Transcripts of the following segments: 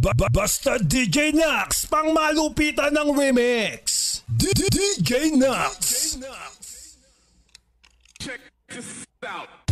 Ba- ba- basta DJ Nax, pang malupitan ng remix. D- D- DJ Nax. Check this out.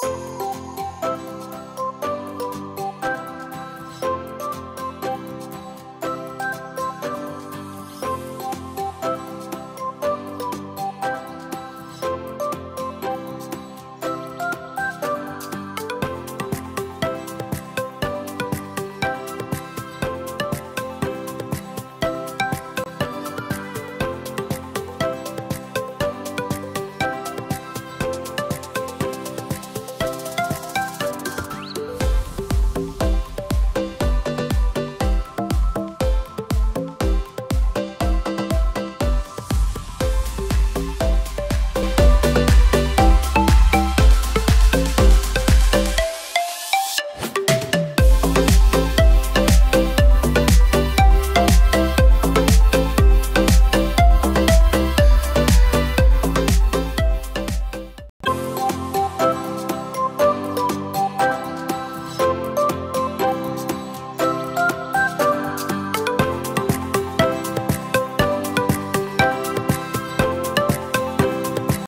です。